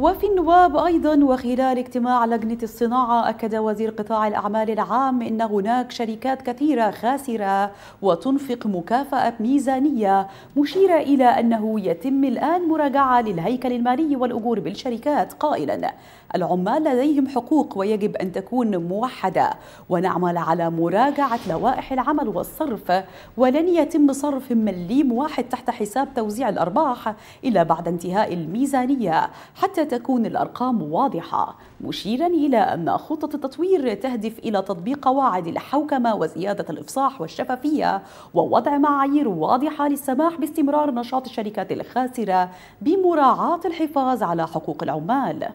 وفي النواب أيضا وخلال اجتماع لجنة الصناعة أكد وزير قطاع الأعمال العام أن هناك شركات كثيرة خاسرة وتنفق مكافأة ميزانية مشيرة إلى أنه يتم الآن مراجعة للهيكل المالي والأجور بالشركات قائلا. العمال لديهم حقوق ويجب أن تكون موحدة ونعمل على مراجعة لوائح العمل والصرف ولن يتم صرف مليم واحد تحت حساب توزيع الأرباح إلا بعد انتهاء الميزانية حتى تكون الأرقام واضحة مشيرا إلى أن خطة التطوير تهدف إلى تطبيق قواعد الحوكمة وزيادة الإفصاح والشفافية ووضع معايير واضحة للسماح باستمرار نشاط الشركات الخاسرة بمراعاة الحفاظ على حقوق العمال.